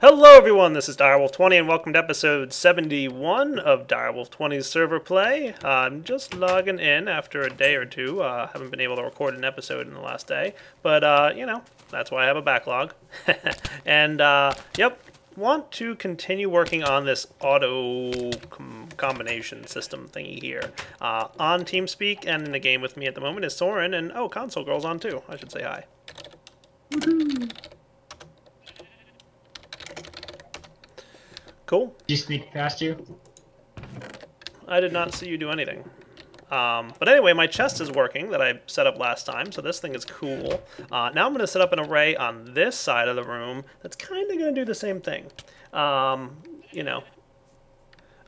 Hello, everyone. This is Direwolf20, and welcome to episode 71 of Direwolf20's server play. Uh, I'm just logging in after a day or two. Uh, haven't been able to record an episode in the last day, but uh, you know that's why I have a backlog. and uh, yep, want to continue working on this auto com combination system thingy here. Uh, on TeamSpeak and in the game with me at the moment is Soaryn, and oh, Console Girl's on too. I should say hi. Cool. Did you sneak past you? I did not see you do anything. Um, but anyway, my chest is working that I set up last time, so this thing is cool. Uh, now I'm going to set up an array on this side of the room that's kind of going to do the same thing. Um, you know,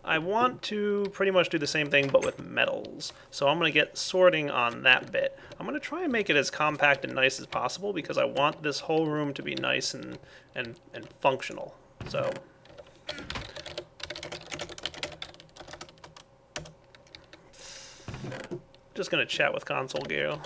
I want to pretty much do the same thing but with metals. So I'm going to get sorting on that bit. I'm going to try and make it as compact and nice as possible because I want this whole room to be nice and, and, and functional. So Just gonna chat with console gear.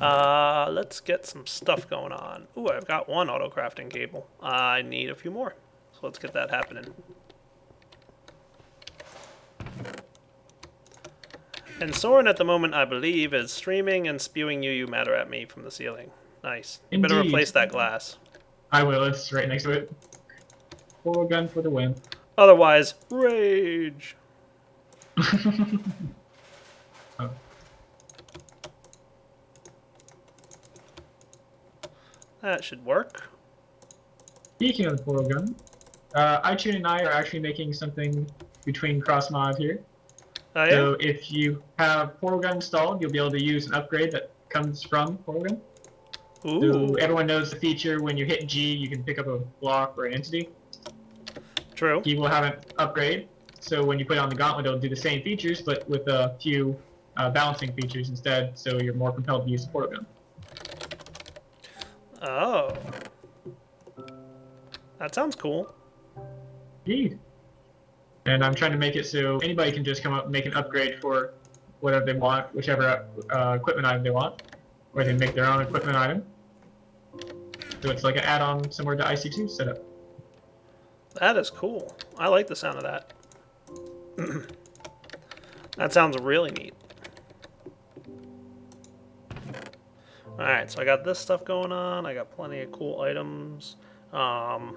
Uh, let's get some stuff going on. Ooh, I've got one auto crafting cable. I need a few more. So let's get that happening. And Soaryn at the moment, I believe, is streaming and spewing UU matter at me from the ceiling. Nice. You better replace that glass. I will, it's right next to it. Full gun for the win. Otherwise, rage. oh. That should work. Speaking of the portal gun, uh, iTunes and I are actually making something between cross mod here. Oh, yeah? So if you have Portal Gun installed, you'll be able to use an upgrade that comes from Portal Gun. Ooh. So everyone knows the feature when you hit G, you can pick up a block or an entity. True. He will have an upgrade. So when you put it on the gauntlet, it'll do the same features, but with a few uh, balancing features instead, so you're more compelled to use the Portal Gun. Oh. That sounds cool. Indeed. And I'm trying to make it so anybody can just come up and make an upgrade for whatever they want, whichever uh, equipment item they want, or they make their own equipment item. So it's like an add-on similar to IC2 setup. That is cool. I like the sound of that. that sounds really neat. Alright, so I got this stuff going on. I got plenty of cool items. Um,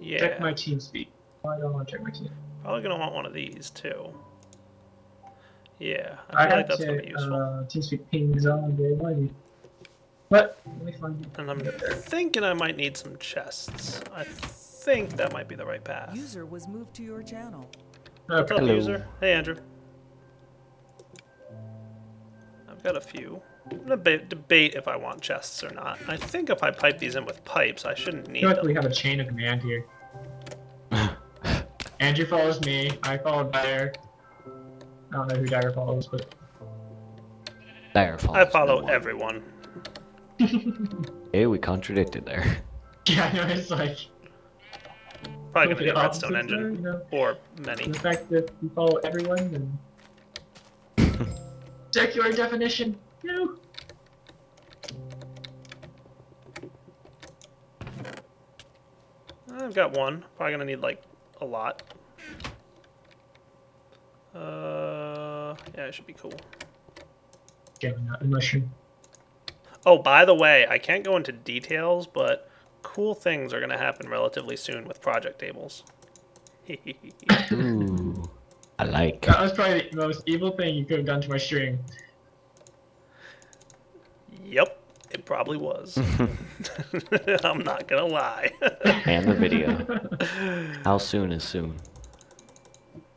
yeah. Check my TeamSpeak. I don't want to check my team. Probably gonna want one of these too. Yeah, I, I feel had like that's to, gonna be useful. Uh, TeamSpeak pings on there, maybe. But let me find it. and I'm thinking I might need some chests. I think that might be the right path. User was moved to your channel. What's up, Okay. user? Hey, Andrew. I've got a few. I'm gonna debate if I want chests or not. I think if I pipe these in with pipes, I shouldn't I need feel like we have a chain of command here. Andrew follows me. I follow Dire. I don't know who Dire follows, but Dire Falls. I follow no everyone. Hey, we contradicted there. yeah, I know it's like Probably gonna the get opposite redstone there, engine you know? or many. The fact that you follow everyone and secular definition. No. I've got one. Probably gonna need like a lot. Uh, yeah, it should be cool. Getting out the mushroom. Oh, by the way, I can't go into details, but cool things are gonna happen relatively soon with project tables. Ooh, I like. That was probably the most evil thing you could have done to my stream. Yep, it probably was. I'm not gonna lie. And the video. How soon is soon?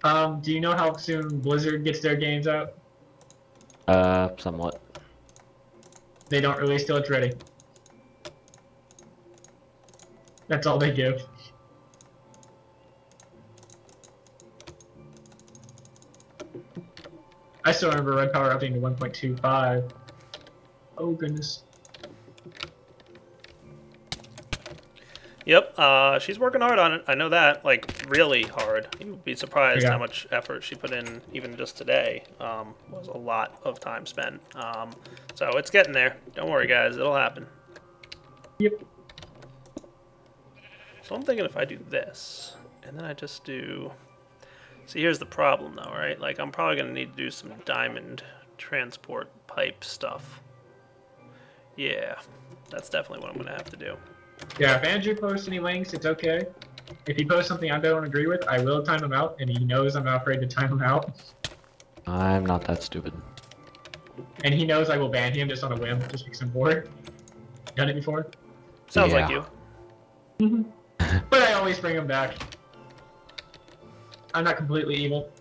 Um, do you know how soon Blizzard gets their games out? Uh, somewhat. They don't release till it's ready. That's all they give. I still remember Red Power upping to 1.25. Oh goodness. Yep, uh, she's working hard on it. I know that, like really hard. You would be surprised Yeah. how much effort she put in, even just today. Um, was a lot of time spent. Um, so it's getting there. Don't worry, guys. It'll happen. Yep. So I'm thinking if I do this, and then I just do. See, here's the problem, though, right? Like, I'm probably gonna need to do some diamond transport pipe stuff. Yeah, that's definitely what I'm gonna have to do. Yeah, if Andrew posts any links, it's okay. If he posts something I don't agree with, I will time him out, and he knows I'm not afraid to time him out. I'm not that stupid. And he knows I will ban him just on a whim, just because I'm bored. Done it before. Sounds like Yeah. you. But I always bring him back. I'm not completely evil.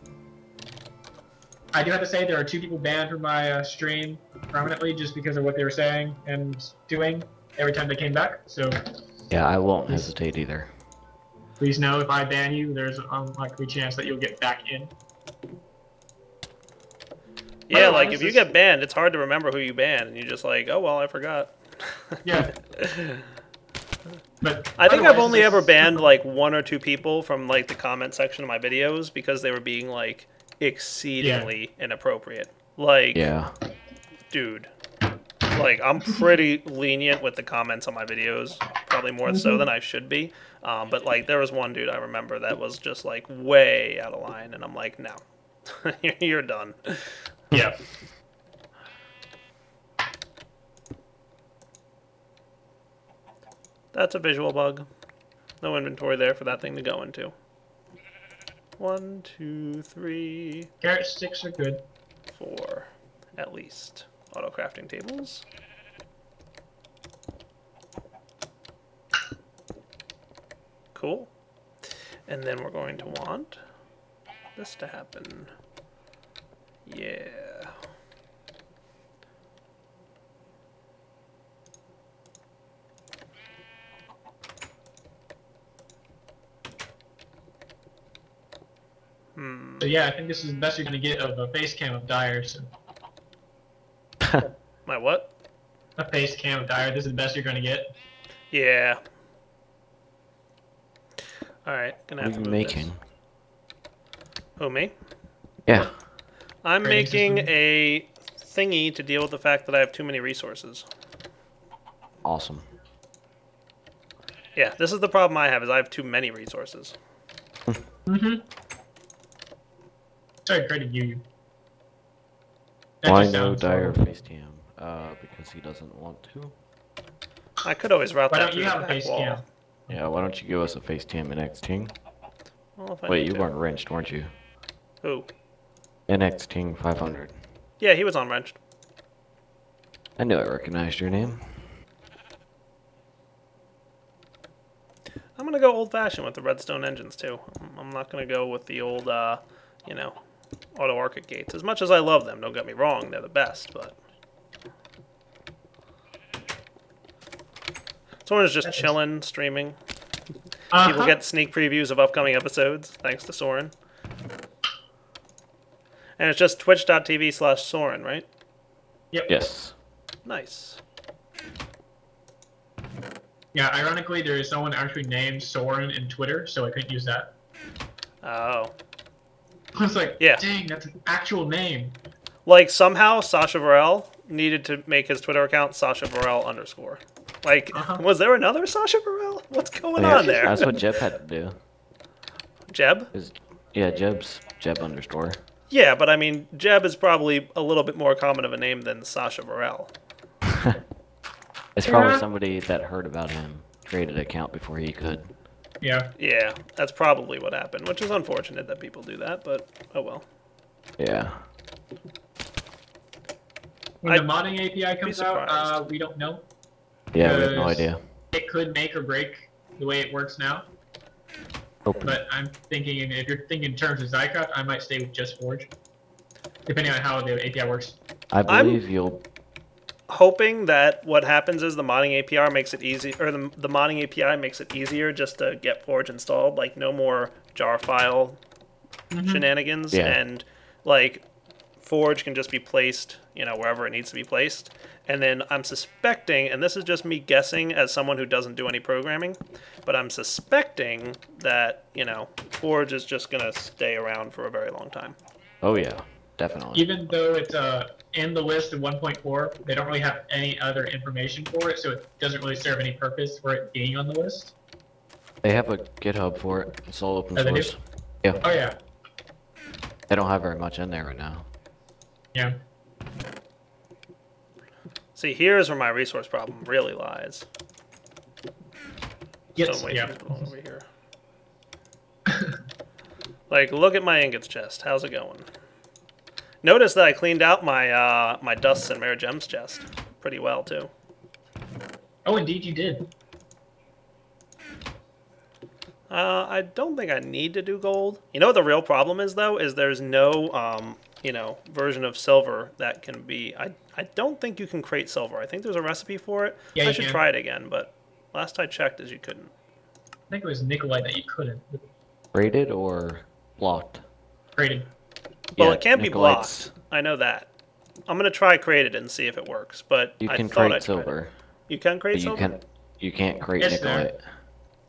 I do have to say there are two people banned from my uh, stream permanently just because of what they were saying and doing every time they came back. So Yeah, I won't hesitate either. please know if I ban you, there's an unlikely chance that you'll get back in. Yeah, Otherwise, like if you it's- get banned, it's hard to remember who you banned, and you're just like, oh well, I forgot. Yeah. But I think I've only it's ever banned like one or two people from like the comment section of my videos because they were being like exceedingly inappropriate. Like, Yeah. dude, like I'm pretty lenient with the comments on my videos, probably more so than I should be. Um, but like there was one dude I remember that was just like way out of line, and I'm like, no, you're done. Yeah. That's a visual bug. No inventory there for that thing to go into. One, two, three, Carrot sticks are good. four, at least. Auto crafting tables. Cool. And then we're going to want this to happen. Yeah. Hmm. So yeah, I think this is the best you're gonna get of a face cam of Dire. So My what? a face cam of Dire. This is the best you're gonna get. Yeah. Alright, gonna have are to you move this. making? Who, me? Yeah. I'm Trading making system. a thingy to deal with the fact that I have too many resources. Awesome. Yeah, this is the problem I have is I have too many resources. Mm-hmm. Sorry, created you. That Why just no sounds dire face cam? Uh, because he doesn't want to. I could always route Why that don't through you the have a back face wall. cam? Yeah, why don't you give us a face cam in X Ting? Well, Wait, you to. weren't wrenched, weren't you? Who? NX Ting 500. Yeah, he was on wrenched. I knew I recognized your name. I'm gonna go old fashioned with the redstone engines too. I'm- I'm not gonna go with the old, uh, you know, auto arcade gates. As much as I love them, don't get me wrong, they're the best, but. Someone is just chilling, streaming. Uh-huh. People get sneak previews of upcoming episodes, thanks to Soaryn. And it's just twitch.tv slash Soaryn, right? Yep. Yes. Nice. Yeah, ironically, there is someone actually named Soaryn in Twitter, so I couldn't use that. Oh. I was like, Yeah. dang, that's an actual name. Like, somehow Sasha Varel needed to make his Twitter account Sasha Varel underscore. Like, Uh-huh. was there another Sasha Varel? What's going Yeah, on there? That's what Jeb had to do. Jeb? Is yeah, Jeb's Jeb underscore. Yeah, but I mean, Jeb is probably a little bit more common of a name than Sasha Varel. It's probably Yeah. somebody that heard about him created an account before he could. Yeah. Yeah, that's probably what happened, which is unfortunate that people do that, but oh well. Yeah. When I'd the modding API comes out, uh, we don't know. Yeah, we have no idea. It could make or break the way it works now. Open. But I'm thinking, if you're thinking in terms of XyCraft, I might stay with just Forge. Depending on how the API works. I I'm- believe you'll. Hoping that what happens is the modding API makes it easy, or the, the modding API makes it easier just to get Forge installed. Like, no more jar file Mm-hmm. shenanigans Yeah. and like forge can just be placed, you know, wherever it needs to be placed. And then I'm suspecting, and this is just me guessing as someone who doesn't do any programming, but I'm suspecting that, you know, forge is just going to stay around for a very long time. Oh yeah, definitely. Even though it's uh, in the list of 1.4, they don't really have any other information for it, so it doesn't really serve any purpose for it being on the list. They have a GitHub for it. It's all open Oh, source. Yeah, Oh yeah, they don't have very much in there right now. yeah. See, here's where my resource problem really lies. Yes, Stone waste yeah. over here. like, look at my ingots chest. How's it going? Notice that I cleaned out my uh, my dusts and rare gems chest pretty well too. Oh, indeed you did. Uh, I don't think I need to do gold. You know what the real problem is though? Is there's no um, you know version of silver that can be. I I don't think you can create silver. I think there's a recipe for it. Yeah, I you should can. try it again, but last I checked, is you couldn't. I think it was Nikolite that you couldn't. Rated or blocked? Rated. Well, Yeah, it can't be Nikolaites- blocked. I know that. I'm gonna try create it and see if it works. But You I can thought I create tried it. silver, You can create but you silver. can you can't create Yes, sir. Nikolite.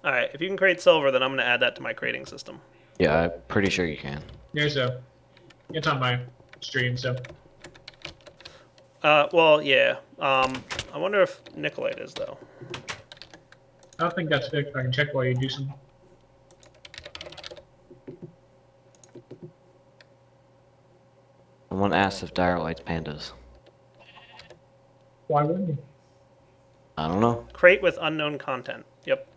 All right, if you can create silver, then I'm gonna add that to my creating system. Yeah, I'm pretty sure you can. There's a. It's on my stream, so. Uh, well, yeah. Um, I wonder if Nikolite is though. I don't think that's fixed. I can check while you do some. Someone asked if Dire likes pandas. Why wouldn't you? I don't know. Crate with unknown content. Yep.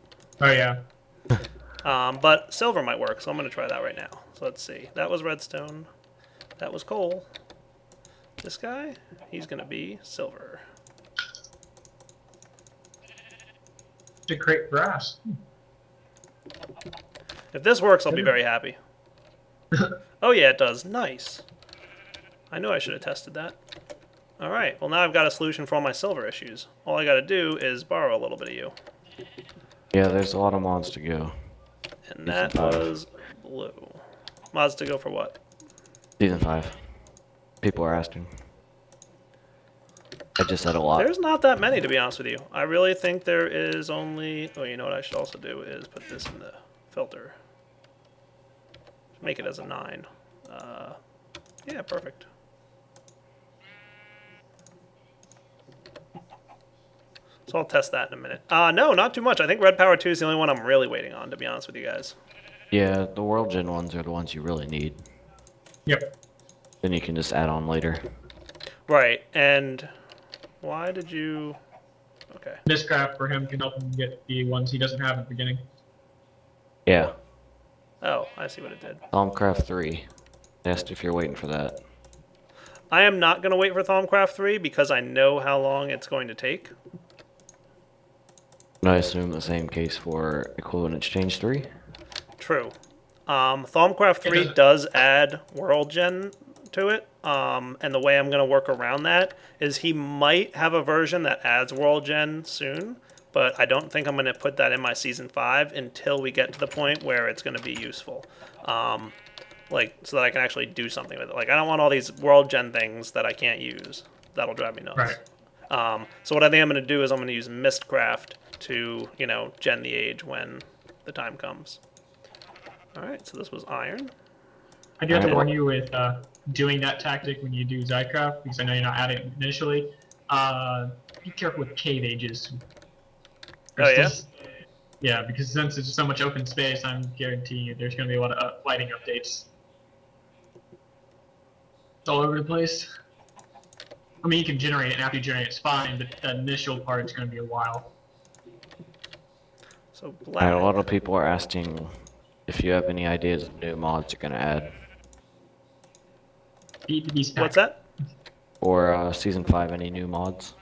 Oh yeah. Um, but silver might work, so I'm gonna try that right now. So let's see. That was redstone. That was coal. This guy, he's gonna be silver. To create grass. If this works, I'll be very happy. oh yeah, it does. Nice. I knew I should have tested that. All right. Well, now I've got a solution for all my silver issues. All I got to do is borrow a little bit of you, Yeah, there's a lot of mods to go. and that was blue. Mods to go for what? Season five. People are asking. I just said a lot. There's not that many, to be honest with you. I really think there is only. Oh, you know what I should also do is put this in the filter. Make it as a nine. Uh, yeah, perfect. So I'll test that in a minute. Uh, no, not too much. I think Red Power 2 is the only one I'm really waiting on, to be honest with you guys. Yeah, the World Gen ones are the ones you really need. Yep. Then you can just add on later. Right, and why did you... Okay. This craft for him can help him get the ones he doesn't have at the beginning. Yeah, Oh, I see what it did. Thaumcraft 3. Asked if you're waiting for that. I am not going to wait for Thaumcraft 3 because I know how long it's going to take. And I assume the same case for Equivalent Exchange 3? True. Um, Thaumcraft 3 doesn't- does add World Gen to it, um, and the way I'm going to work around that is he might have a version that adds World Gen soon, but I don't think I'm going to put that in my Season 5 until we get to the point where it's going to be useful. Um, like, so that I can actually do something with it. Like, I don't want all these World Gen things that I can't use. That'll drive me nuts. Right. Um, so what I think I'm going to do is I'm going to use Mystcraft to, you know, gen the age when the time comes. All right, so this was iron. I do have to warn you with uh, doing that tactic when you do XyCraft, because I know you're not adding it initially. Uh, be careful with cave ages. Oh, yeah? There's- Yeah, because since it's so much open space, I'm guaranteeing you there's going to be a lot of uh, lighting updates. It's all over the place. I mean, you can generate it, and after you generate it, it's fine, but the initial part is going to be a while. So Alright, black. a lot of people are asking if you have any ideas of new mods you're gonna add. What's that? Or uh, Season 5, any new mods?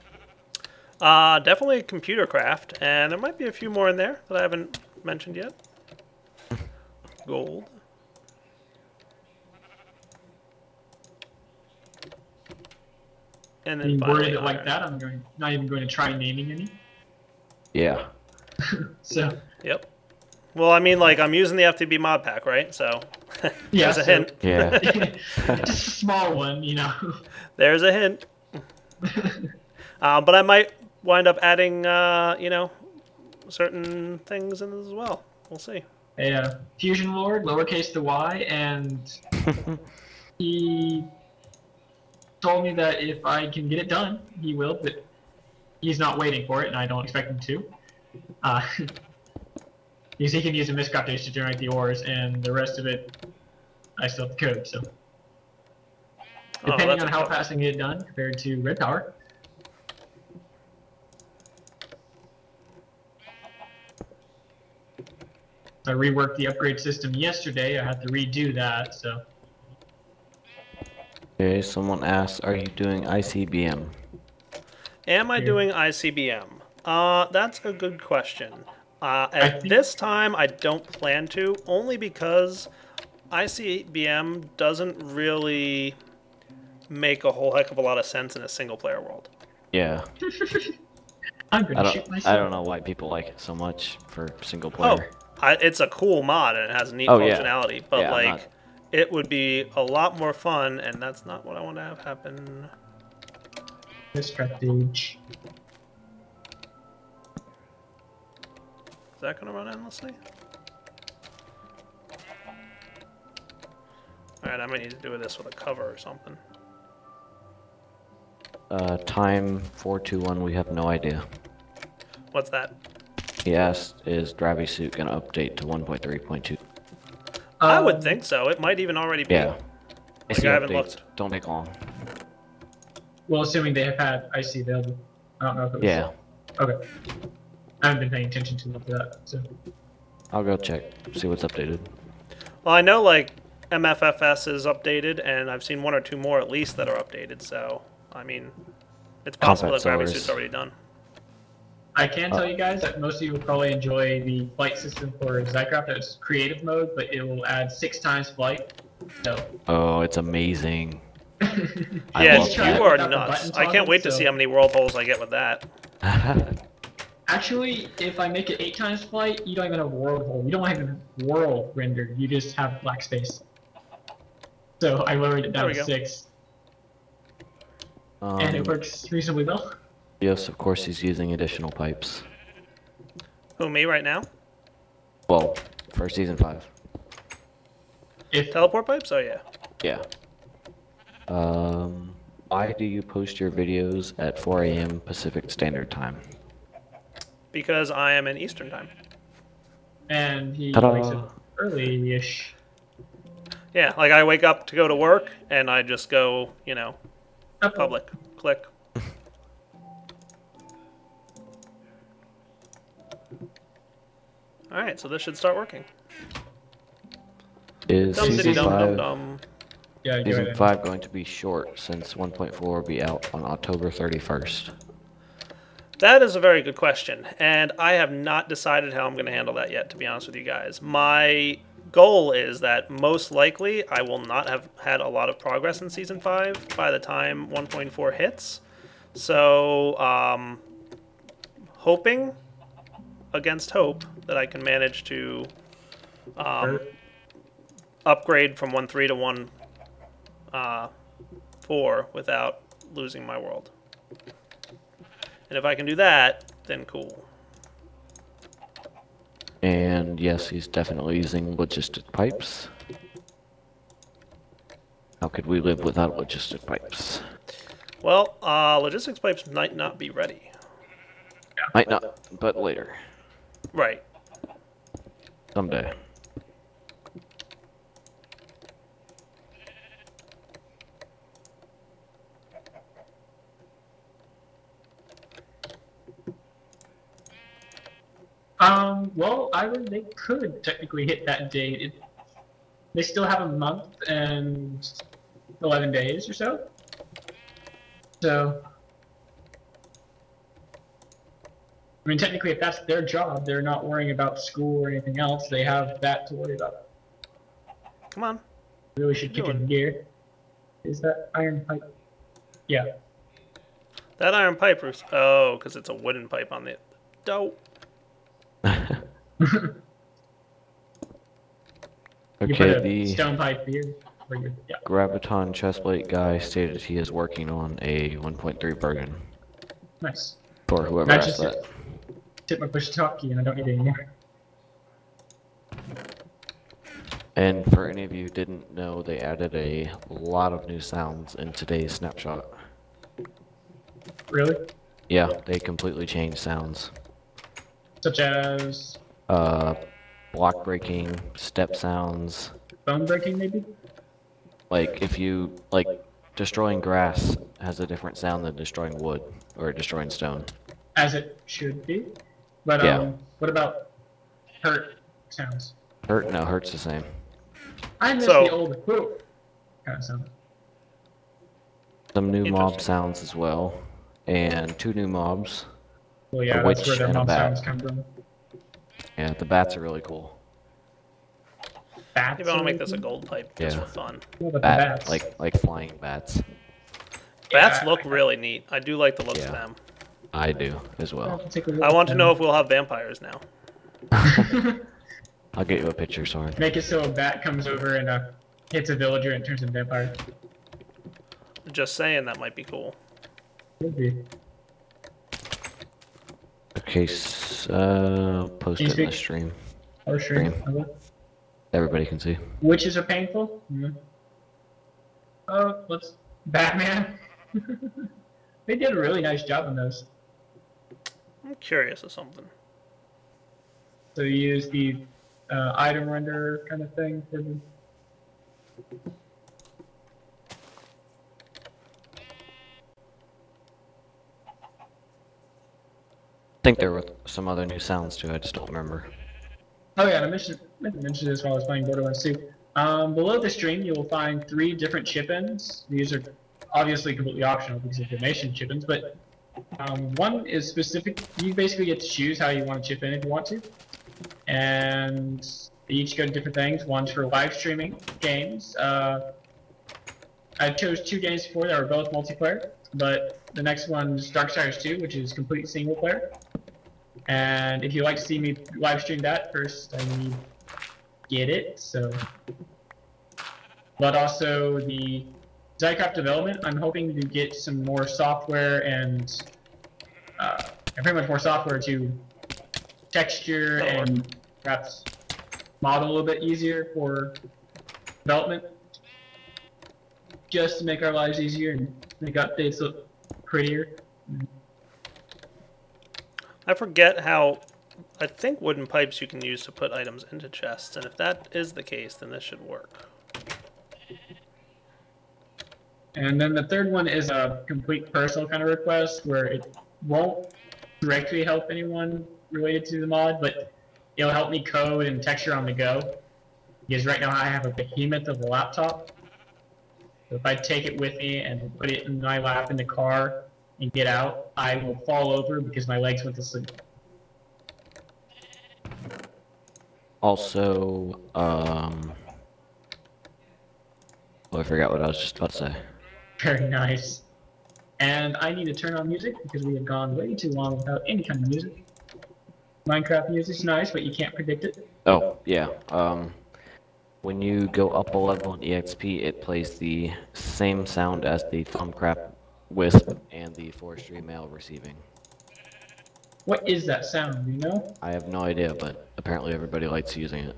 Uh, definitely computer craft, and there might be a few more in there that I haven't mentioned yet. Gold. And then Being finally worded it like that, I'm going not even going to try naming any. Yeah. So Yep. Well, I mean, like I'm using the FTB mod pack, right? So Yeah, There's a so- hint. Yeah. Just a small one, you know. There's a hint. uh, but I might wind up adding, uh, you know, certain things in as well. We'll see. a uh, fusion lord, lowercase the y, and he told me that if I can get it done, he will. But he's not waiting for it, and I don't expect him to. Uh, because he can use a Mystcraft days to generate the ores, and the rest of it, I still have the code. So Oh, depending that's on how tough- fast I can get it done compared to red power. I reworked the upgrade system yesterday. I had to redo that, so Okay, someone asked, are you doing ICBM? Am I doing ICBM? Uh, that's a good question. Uh, at think- this time, I don't plan to, only because ICBM doesn't really make a whole heck of a lot of sense in a single player world. Yeah. I'm gonna don't, shoot myself. I don't know why people like it so much for single Oh, player. I, it's a cool mod and it has neat Oh, yeah. functionality, but Yeah, like, not- it would be a lot more fun, and that's not what I want to have happen. Mystcraft age. Is that going to run endlessly? Alright, I might need to do this with a cover or something. Uh, time 421, we have no idea. What's that? He asked, is GraviSuite going to update to 1.3.2? I would Um, think so. It might even already be. Yeah. Like, I haven't looked. Don't take long. Well, assuming they have had IC available. I don't know if it was. Yeah. Okay. I haven't been paying attention to enough of that. So I'll go check, see what's updated. Well, I know like MFFS is updated, and I've seen one or two more at least that are updated. So, I mean, it's possible that Gravity Source. Suit's already done. I can tell uh, you guys that most of you will probably enjoy the flight system for XyCraft. It's creative mode, but it will add six times flight. So Oh, it's amazing. I yeah, love Just you are nuts. I can't it, wait to see how many world holes I get with that. actually, if I make it eight times flight, you don't even have world hole. You don't even have world rendered. You just have black space. So I lowered it There down to go. six, and it um, works reasonably well. yes, of course he's using additional pipes. Who, me right now? Well, for season 5. If Teleport pipes? Oh, yeah. Yeah. Um, why do you post your videos at 4 a.m. Pacific Standard Time? Because I am in Eastern time. and he Ta-da. wakes up early-ish. Yeah, like I wake up to go to work, and I just go, you know, Up- public. Click. Alright, so this should start working. Is Dum season dum dum 5, dum. Yeah, season ahead. 5 going to be short since 1.4 will be out on October 31st? That is a very good question, and I have not decided how I'm going to handle that yet, to be honest with you guys. My goal is that most likely I will not have had a lot of progress in Season 5 by the time 1.4 hits. So, um, hoping against hope that I can manage to um, upgrade from 1.3 to 1.4 uh, without losing my world. And if I can do that, then cool. And yes, he's definitely using logistic pipes. How could we live without logistic pipes? Well, uh, logistics pipes might not be ready. Might not, but later. Right. Someday. Um, well, I would, they could technically hit that date. It, they still have a month and 11 days or so. So, I mean, technically, if that's their job, they're not worrying about school or anything else. They have that to worry about. Come on. Really should kick in gear. Is that iron pipe? Yeah. That iron pipe, Bruce. Oh, because it's a wooden pipe on the. Dope. Okay, the stone pipe here. Yeah. Graviton chestplate guy stated he is working on a 1.3 Bergen. Nice. For whoever asked just- that. Tip my push to talk key and I don't need it anymore. And for any of you who didn't know, they added a lot of new sounds in today's snapshot. Really? Yeah, they completely changed sounds. Such as Uh, block breaking, step sounds. bone breaking, maybe? Like if you like destroying grass has a different sound than destroying wood or destroying stone. As it should be. But Yeah. um, what about hurt sounds? Hurt no, hurt's the same. I miss So- the old whoop kind of sound. Some new mob sounds as well, and two new mobs. Well, yeah, A that's witch where their and a mob bat. sounds come from. Yeah, the bats are really cool. Bats. Maybe I want to make this a gold pipe just Yeah. for fun. cool. What about the Bat, bats? like like flying bats. Bats look really neat. I do like the looks of Yeah. them. I do as well. have to take a look I want to know if we'll have vampires now. I'll get you a picture, sorry. Make it so a bat comes over and uh, hits a villager and turns into a vampire. Just saying that might be cool. Could be. Okay, s- uh, post it in the stream. Or shrink. Stream. Everybody can see. Witches are painful? Mm. Oh, let's. Batman? they did a really nice job on those. I'm curious of something. So you use the uh, item renderer kind of thing for the. I think there were some other new sounds too, I just don't remember. Oh yeah, I mentioned, meant to mention this while I was playing Borderlands 2. Um, below the stream, you will find three different chip-ins. These are obviously completely optional because of donation chip-ins, but um, one is specific. You basically get to choose how you want to chip in if you want to, and they each go to different things. One's for live streaming games. Uh, I chose two games before that were both multiplayer, but the next one is Darksiders 2, which is complete single player. And if you'd like to see me live stream that, first I need get it. So, but also the XyCraft development. I'm hoping to get some more software and uh, and pretty much more software to texture and perhaps model a little bit easier for development, just to make our lives easier and make updates look prettier. I forget how. I think wooden pipes you can use to put items into chests, and if that is the case, then this should work. And then the third one is a complete personal kind of request where it won't directly help anyone related to the mod, but it'll help me code and texture on the go. Because right now I have a behemoth of a laptop. If I take it with me and put it in my lap in the car and get out, I will fall over because my legs went to sleep. Also, um, oh, I forgot what I was just about to say. Very nice. And I need to turn on music because we have gone way too long without any kind of music. Minecraft music's nice, but you can't predict it. Oh, yeah. Um, when you go up a level in EXP, it plays the same sound as the Thaumcraft Wisp and the Forestry Mail receiving. What is that sound, do you know? I have no idea, but apparently everybody likes using it.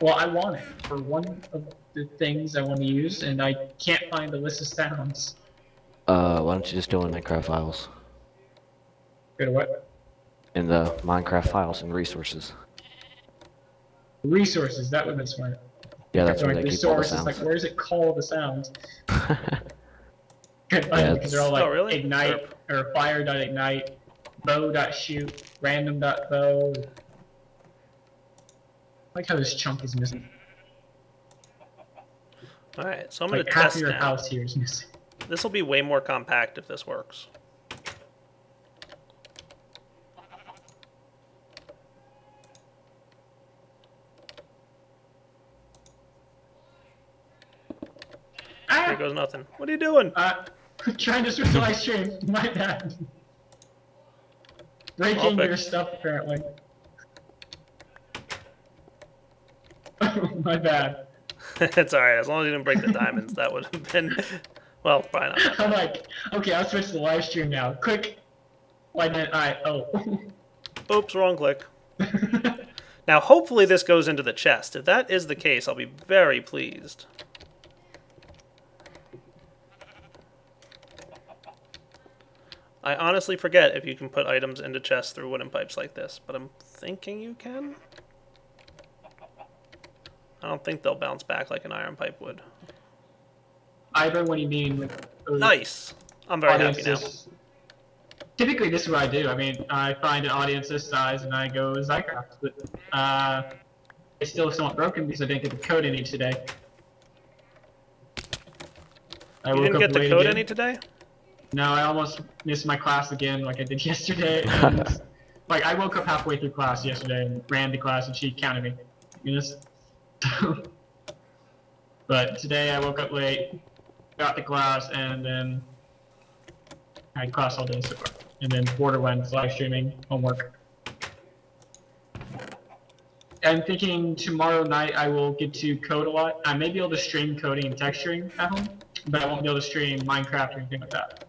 Well, I want it for one of the things I want to use, and I can't find the list of sounds. Uh, why don't you just go in Minecraft files? Go to what? In the Minecraft files and resources. Resources, that would have been smart. Yeah, that's where like they keep all the resources, like sounds. where does it call the sounds? Good Yeah, fun because they're all like Oh, really? ignite or fire.ignite, bow.shoot, random.bow. I like how this chunk is missing. All right, so I'm going Like to half test of your now. house here is missing. This will be way more compact if this works. Ah! Here goes nothing. What are you doing? Uh, trying to switch the live stream. My bad. Breaking your stuff, apparently. My bad. it's all right as long as you didn't break the diamonds. That would have been, well, fine. I'm like, okay, I'll switch to the live stream now. Quick. Why not? Alright, oh. Oops, wrong click. Now, hopefully, this goes into the chest. If that is the case, I'll be very pleased. I honestly forget if you can put items into chests through wooden pipes like this, but I'm thinking you can. I don't think they'll bounce back like an iron pipe would. Either do you mean with Nice. I'm very happy now. Typically, this is what I do. I mean, I find an audience this size and I go XyCraft. But uh, it's still somewhat broken because I didn't get the code any today. I You didn't get the code again. any today? No, I almost missed my class again, like I did yesterday. And, like I woke up halfway through class yesterday and ran to class, and she counted me. You know? but today I woke up late, got to class, and then I had class all day so far. And then Borderlands live streaming homework. I'm thinking tomorrow night I will get to code a lot. I may be able to stream coding and texturing at home, but I won't be able to stream Minecraft or anything like that.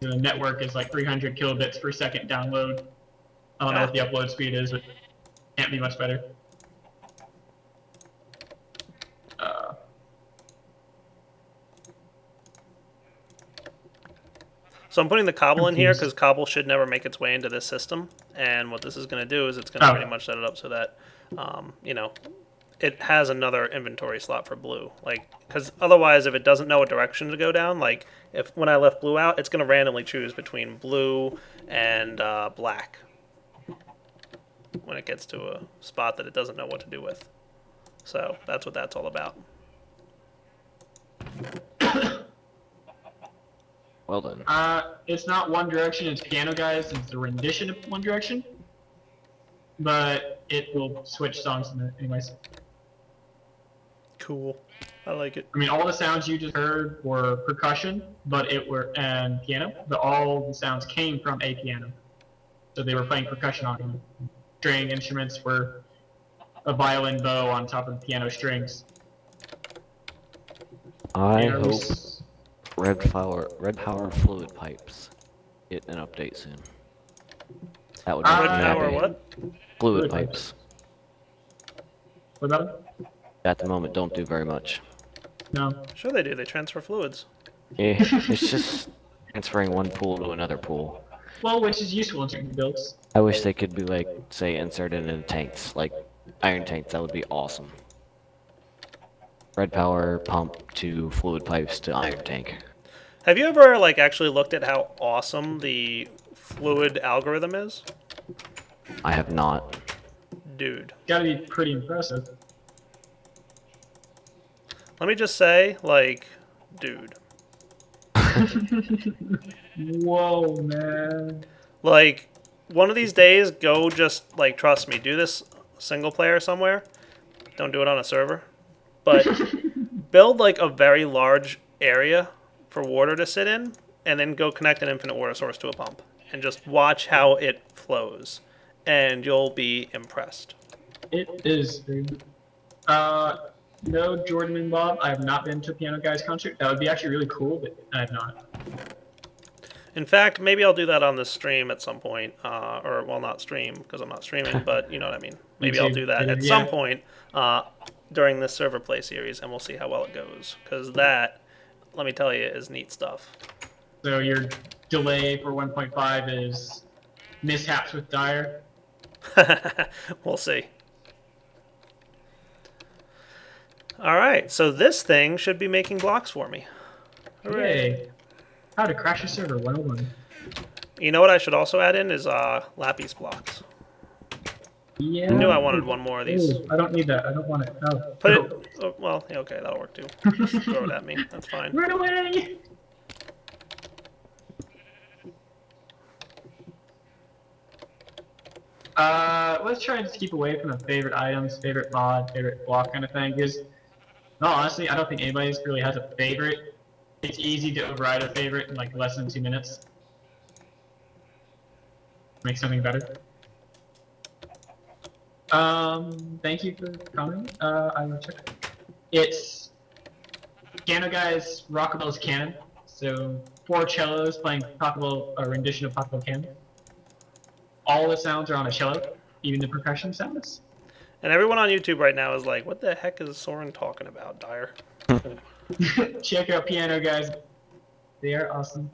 The network is like 300 kilobits per second download. I don't know what the upload speed is, but it can't be much better. Uh, So I'm putting the cobble in here because cobble should never make its way into this system. And what this is going to do is it's going to Oh. pretty much set it up so that, um, you know, it has another inventory slot for blue. Like, because otherwise, if it doesn't know what direction to go down, like if when I left blue out, it's going to randomly choose between blue and uh, black when it gets to a spot that it doesn't know what to do with. So that's what that's all about. Well done. uh, it's not One Direction, it's Piano Guys, it's the rendition of One Direction. But it will switch songs in it anyways. Cool. I like it. I mean, all the sounds you just heard were percussion, but it were and piano, but all the sounds came from a piano. So they were playing percussion on them. String instruments were a violin bow on top of the piano strings. I Piano hope Red Power Red Power Fluid Pipes get an update soon. That would Uh, make Red power what? Fluid Fluid pipes. What about it? At the moment, don't do very much. No. Sure they do. They transfer fluids. Yeah, it's just transferring one pool to another pool. Well, which is useful in certain builds. I wish they could be like, say, inserted in tanks, like iron tanks. That would be awesome. Red power pump to fluid pipes to iron tank. Have you ever like actually looked at how awesome the fluid algorithm is? I have not. Dude. Gotta be pretty impressive. Let me just say, like, dude. Whoa, man. Like, one of these days, go just, like, trust me, do this single player somewhere. Don't do it on a server. But build, like, a very large area for water to sit in, and then go connect an infinite water source to a pump. And just watch how it flows. And you'll be impressed. It is, dude. Uh, no, Jordan and Bob. I have not been to a Piano Guys concert. That would be actually really cool, but I have not. In fact, maybe I'll do that on the stream at some point, uh, or well, not stream because I'm not streaming, but you know what I mean. Maybe I'll do that at some point uh, during this server play series, and we'll see how well it goes. Because that, let me tell you, is neat stuff. So your delay for 1.5 is mishaps with Dire. we'll see. All right, so this thing should be making blocks for me. Hooray. How to crash a server 101. You know what I should also add in is uh, lapis blocks. Yeah. I knew I wanted one more of these. Ooh, I don't need that. I don't want it. No. Put No. it. Oh, well, yeah, okay, that'll work too. Throw it at me. That's fine. Run away! Uh, let's try and just keep away from the favorite items, favorite mod, favorite block kind of thing. Because, no, honestly, I don't think anybody really has a favorite. It's easy to override a favorite in like less than two minutes. Make something better. Um, thank you for coming. Uh, I will check. It's Piano Guy's Rockelbel's Canon. So four cellos playing Rockelbel, a rendition of Rockabell Canon. All the sounds are on a cello, even the percussion sounds. And everyone on YouTube right now is like, what the heck is Soaryn talking about, Dire? check out Piano Guys. They are awesome.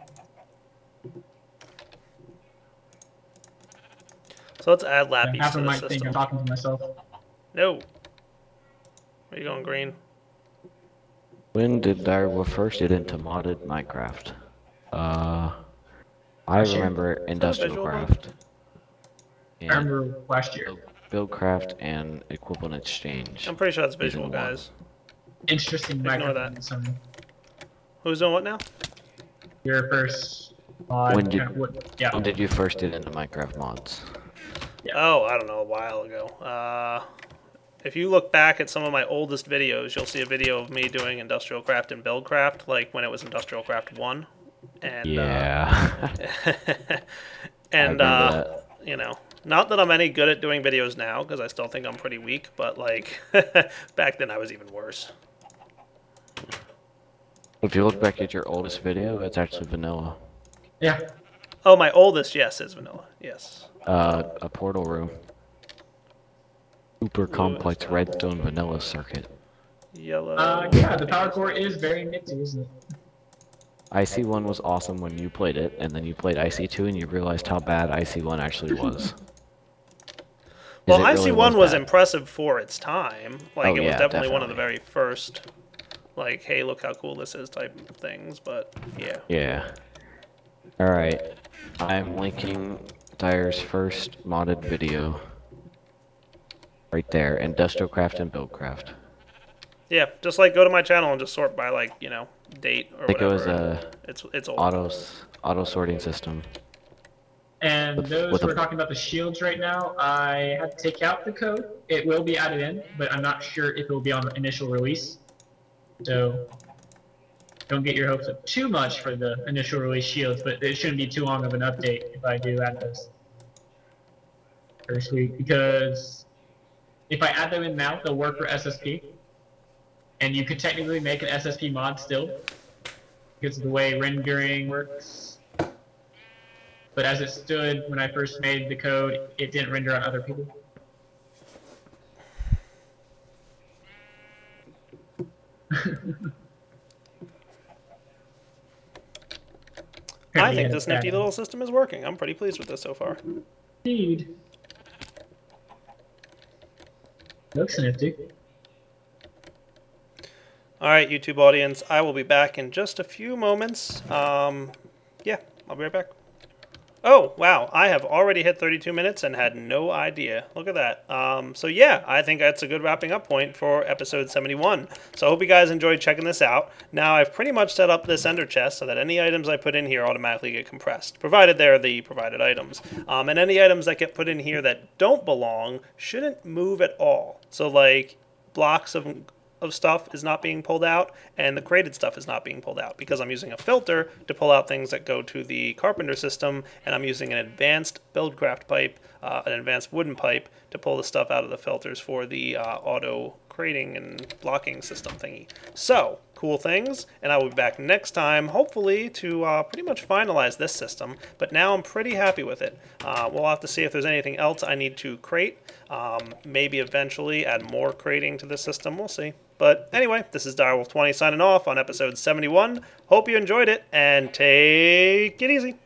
So let's add And Lappies half to of them the might think system. I'm talking to myself. No. Where are you going, Green? When did Direwolf first get into modded Minecraft? Uh, I remember Industrial? Craft. I And remember last year. Buildcraft and Equivalent Exchange. I'm pretty sure that's Season visual, one. guys. Interesting Ignore microphone. that. Some Who's doing what now? your first. mod, When did- kind of what- yeah. When did you first get into Minecraft mods? Oh, I don't know, a while ago. Uh, if you look back at some of my oldest videos, you'll see a video of me doing Industrial Craft and Buildcraft, like when it was Industrial Craft 1. And, Yeah. uh, and uh, you know, not that I'm any good at doing videos now, because I still think I'm pretty weak, but like, back then I was even worse. if you look back at your oldest video, it's actually vanilla. Yeah. Oh, my oldest, yes, is vanilla. Yes. Uh, a portal room. Super complex redstone vanilla circuit. Yellow. Uh, yeah, the power core is very nifty, isn't it? IC1 was awesome when you played it, and then you played IC2 and you realized how bad IC1 actually was. Well, it really IC1 was, impressive for its time. Like, Oh, it was yeah, definitely, one of the very first, like, hey, look how cool this is type of things. But, yeah. Yeah. Alright. I'm linking Dire's first modded video. Right there. Industrial Craft and Buildcraft. Yeah, just, like, go to my channel and just sort by, like, you know, date or I think it whatever. was a It's, it's old. auto auto sorting system. And those who are talking about the shields right now, I had to take out the code. It will be added in, but I'm not sure if it will be on the initial release. So don't get your hopes up too much for the initial release shields, but it shouldn't be too long of an update if I do add those first week because if I add them in now, they'll work for SSP, and you could technically make an SSP mod still because of the way rendering works. But as it stood when I first made the code, it didn't render on other people. I think this nifty little system is working. I'm pretty pleased with this so far. Indeed. Looks nifty. All right, YouTube audience, I will be back in just a few moments. Um, yeah, I'll be right back. Oh, wow, I have already hit 32 minutes and had no idea. Look at that. Um, so, yeah, I think that's a good wrapping up point for episode 71. So, I hope you guys enjoyed checking this out. Now, I've pretty much set up this ender chest so that any items I put in here automatically get compressed, provided they're the provided items. Um, and any items that get put in here that don't belong shouldn't move at all. So, like, blocks of of stuff is not being pulled out and the created stuff is not being pulled out because I'm using a filter to pull out things that go to the carpenter system and I'm using an advanced buildcraft pipe, uh, an advanced wooden pipe to pull the stuff out of the filters for the uh, auto crating and blocking system thingy. So, cool things, and I will be back next time, hopefully, to uh, pretty much finalize this system. But now I'm pretty happy with it. Uh, we'll have to see if there's anything else I need to crate. Um, maybe eventually add more crating to the system. We'll see. But anyway, this is Direwolf20 signing off on episode 71. Hope you enjoyed it, and take it easy.